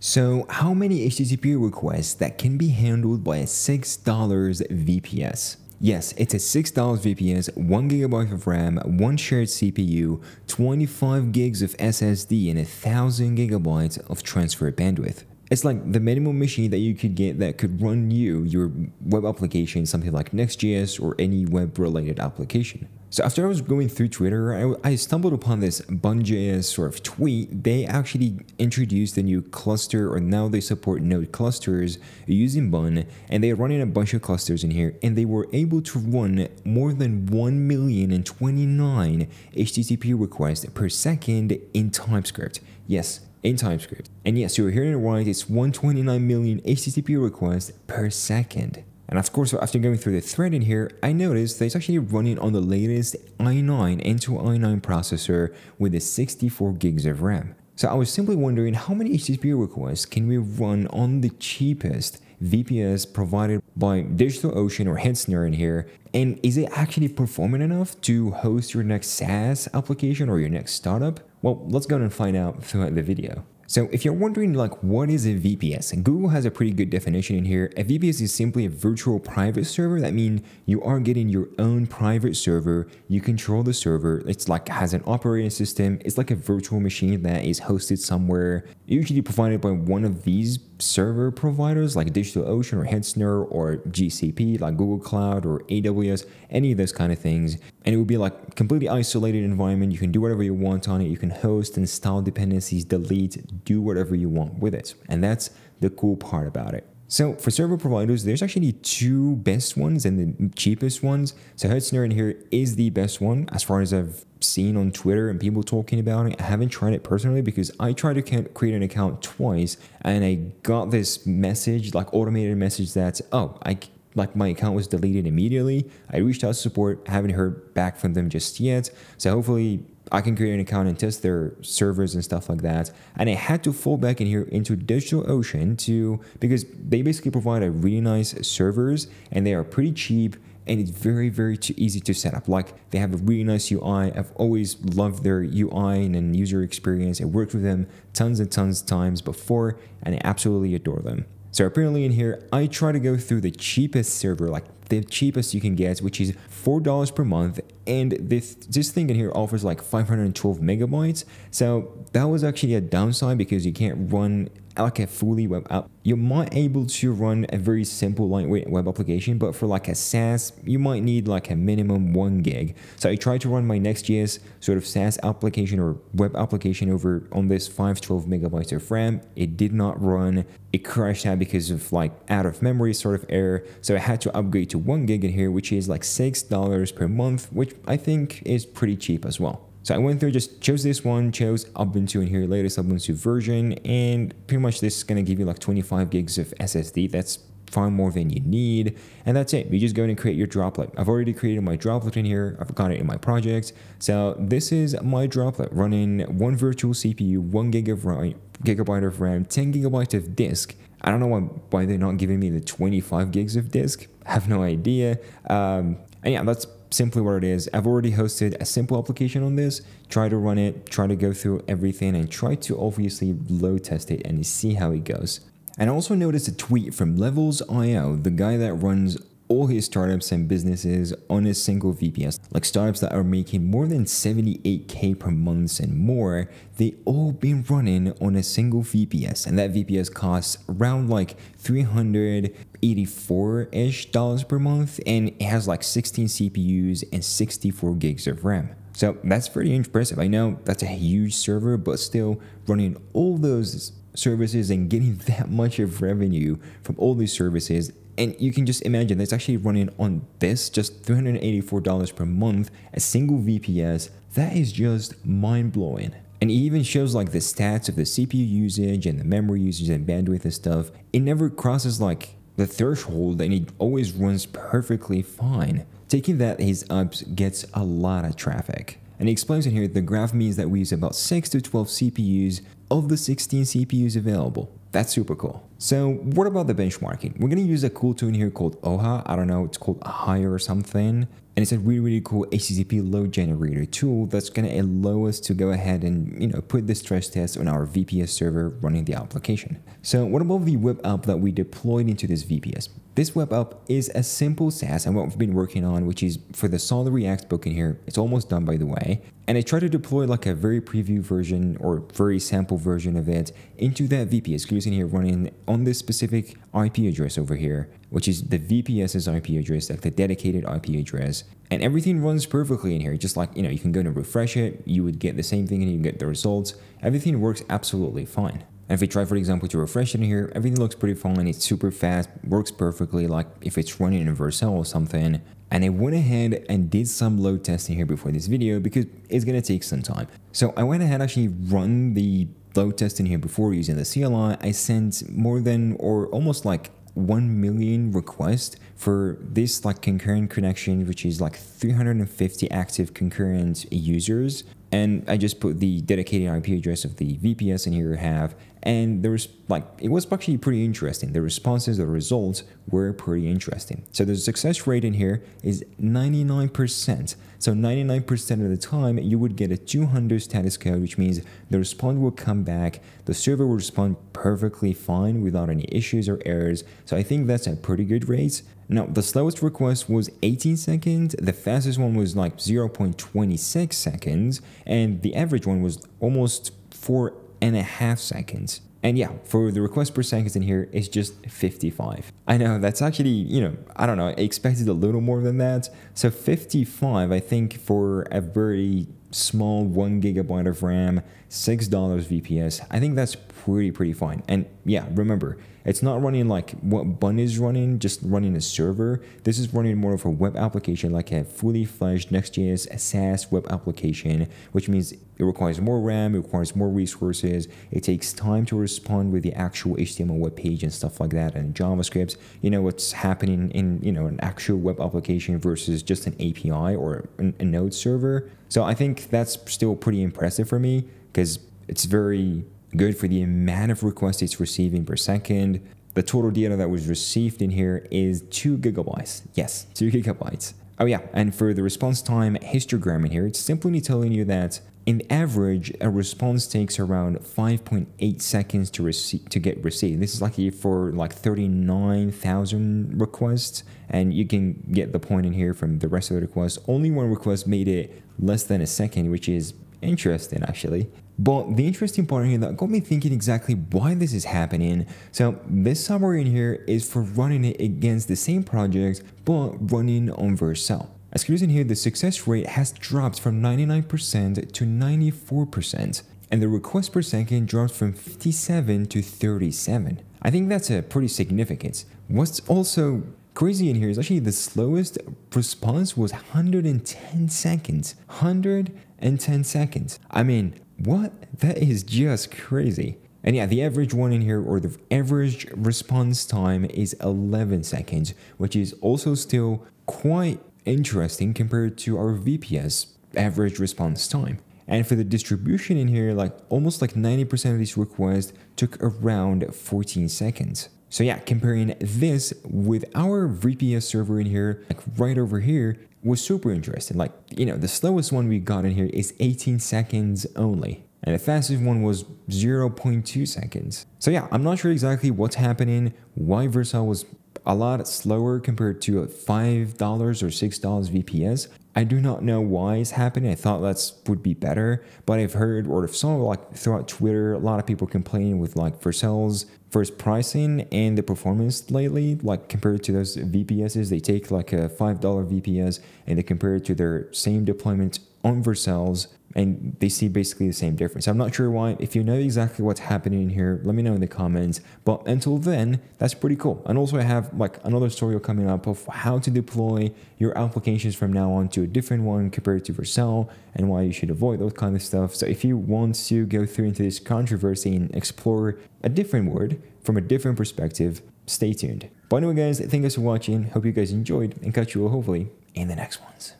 So how many HTTP requests that can be handled by a $6 VPS? Yes, it's a $6 VPS, 1GB of RAM, 1 shared CPU, 25 gigs of SSD, and 1000 gigabytes of transfer bandwidth. It's like the minimum machine that you could get that could run you, your web application, something like Next.js or any web related application. So after I was going through Twitter, I, I stumbled upon this Bun.js sort of tweet. They actually introduced a new cluster, or now they support node clusters using Bun, and they're running a bunch of clusters in here, and they were able to run more than 1 million and 29 HTTP requests per second in TypeScript. Yes, in TypeScript. And yes, you're hearing it right, it's 129 million HTTP requests per second. And of course, after going through the thread in here, I noticed that it's actually running on the latest i9 Intel i9 processor with the 64 gigs of RAM. So I was simply wondering how many HTTP requests can we run on the cheapest VPS provided by DigitalOcean or Hetzner in here, and is it actually performing enough to host your next SaaS application or your next startup? Well, let's go and find out throughout the video. So if you're wondering like what is a VPS, Google has a pretty good definition in here. A VPS is simply a virtual private server. That means you are getting your own private server. You control the server. It's like has an operating system. It's like a virtual machine that is hosted somewhere, usually provided by one of these server providers like DigitalOcean or Hetzner or GCP like Google Cloud or AWS, any of those kind of things. And it would be like completely isolated environment. You can do whatever you want on it. You can host, install dependencies, delete, do whatever you want with it. And that's the cool part about it. So for server providers, there's actually two best ones and the cheapest ones. So Hetzner in here is the best one as far as I've seen on Twitter and people talking about it. I haven't tried it personally because I tried to create an account twice and I got this message, like automated message that, oh, I like my account was deleted immediately. I reached out to support, haven't heard back from them just yet. So hopefully I can create an account and test their servers and stuff like that. And I had to fall back in here into DigitalOcean to because they basically provide a really nice servers and they are pretty cheap and it's very very easy to set up. Like they have a really nice ui i've always loved their ui and user experience. I worked with them tons and tons of times before and i absolutely adore them. So apparently in here i try to go through the cheapest server like the cheapest you can get which is four dollars per month and this this thing in here offers like 512 megabytes so that was actually a downside because you can't run like a fully web app, you might able to run a very simple lightweight web application, but for like a SaaS, you might need like a minimum one gig. So I tried to run my Next.js sort of SaaS application or web application over on this 512 megabytes of RAM. It did not run. It crashed out because of like out of memory sort of error. So I had to upgrade to one gig in here, which is like $6 per month, which I think is pretty cheap as well. So I went through, just chose this one, chose Ubuntu in here, latest Ubuntu version, and pretty much this is going to give you like 25 gigs of SSD. That's far more than you need. And that's it. You just go and create your droplet. I've already created my droplet in here. I've got it in my project. So this is my droplet running one virtual CPU, one gig of RAM, gigabyte of RAM, 10 gigabytes of disk. I don't know why, why they're not giving me the 25 gigs of disk. I have no idea. Um, and yeah, that's simply what it is. I've already hosted a simple application on this, try to run it, try to go through everything and try to obviously load test it and see how it goes. And I also noticed a tweet from Levels.io, the guy that runs all his startups and businesses on a single VPS, like startups that are making more than 78k per month and more, they all been running on a single VPS, and that VPS costs around like 384-ish dollars per month, and it has like 16 CPUs and 64 gigs of RAM. So that's pretty impressive. I know that's a huge server, but still running all those services and getting that much of revenue from all these services and you can just imagine that's actually running on this just $384 per month, a single VPS. That is just mind blowing. And it even shows like the stats of the CPU usage and the memory usage and bandwidth and stuff. It never crosses like the threshold and it always runs perfectly fine. Taking that his ups gets a lot of traffic. And he explains in here the graph means that we use about 6 to 12 CPUs of the 16 CPUs available. That's super cool. So what about the benchmarking? We're going to use a cool tool here called OHA. I don't know, it's called Higher or something. And it's a really, really cool HTTP load generator tool that's going to allow us to go ahead and, you know, put the stress test on our VPS server running the application. So what about the web app that we deployed into this VPS? This web app is a simple SaaS and what we've been working on, which is for the solid React book in here. It's almost done, by the way. And I tried to deploy like a very preview version or very sample version of it into that VPS using here running on this specific IP address over here, which is the VPS's IP address, like the dedicated IP address. And everything runs perfectly in here. Just like, you know, you can go and refresh it, you would get the same thing and you get the results. Everything works absolutely fine. And if we try, for example, to refresh it here, everything looks pretty fine. It's super fast, works perfectly, like if it's running in Vercel or something. And I went ahead and did some load testing here before this video because it's going to take some time. So I went ahead and actually run the load testing here before using the CLI. I sent more than or almost like 1 million requests for this like concurrent connection, which is like 350 active concurrent users and I just put the dedicated IP address of the VPS in here I have and there was like it was actually pretty interesting. The responses the results were pretty interesting. So the success rate in here is 99% so 99% of the time you would get a 200 status code which means the response will come back. The server will respond perfectly fine without any issues or errors. So i think that's a pretty good rate now, the slowest request was 18 seconds, the fastest one was like 0.26 seconds, and the average one was almost four and a half seconds. And yeah, for the request per second in here, it's just 55. I know that's actually, you know, I don't know, I expected a little more than that. So 55, I think for a very small one gigabyte of RAM, $6 VPS, I think that's pretty, pretty fine. And yeah, remember, it's not running like what Bun is running, just running a server. This is running more of a web application, like a fully fledged Next.js SaaS web application, which means it requires more RAM, it requires more resources. It takes time to respond with the actual HTML web page and stuff like that, and JavaScript. You know what's happening in you know an actual web application versus just an API or a node server. So I think that's still pretty impressive for me because it's very good for the amount of requests it's receiving per second. The total data that was received in here is 2 gigabytes. Yes, 2 gigabytes. Oh yeah, and for the response time histogram in here, it's simply telling you that in average, a response takes around 5.8 seconds to receive to get received. This is likely for like 39,000 requests, and you can get the point in here from the rest of the requests. Only one request made it less than a second, which is interesting actually. But the interesting part here that got me thinking exactly why this is happening. So this summary in here is for running it against the same project, but running on Vercel. As you can see here, the success rate has dropped from 99% to 94%, and the request per second dropped from 57 to 37. I think that's a pretty significant. What's also crazy in here is actually the slowest response was 110 seconds. 110 seconds. I mean, what? That is just crazy. And yeah, the average one in here, or the average response time is 11 seconds, which is also still quite interesting compared to our VPS average response time. And for the distribution in here, like almost like 90% of these requests took around 14 seconds. So yeah, comparing this with our VPS server in here, like right over here, was super interesting. Like, you know, the slowest one we got in here is 18 seconds only. And the fastest one was 0.2 seconds. So yeah, I'm not sure exactly what's happening, why Vercel was a lot slower compared to a $5 or $6 VPS. I do not know why it's happening. I thought that would be better, but I've heard or if saw like throughout Twitter, a lot of people complaining with like Vercel's first pricing and the performance lately, like compared to those VPSs, they take like a $5 VPS and they compare it to their same deployment on Vercel's and they see basically the same difference. I'm not sure why. If you know exactly what's happening in here, let me know in the comments. But until then, that's pretty cool. And also I have like another tutorial coming up of how to deploy your applications from now on to a different one compared to Vercel and why you should avoid those kind of stuff. So if you want to go through into this controversy and explore a different word from a different perspective, stay tuned. But anyway guys, thank you guys for watching. Hope you guys enjoyed and catch you all hopefully in the next ones.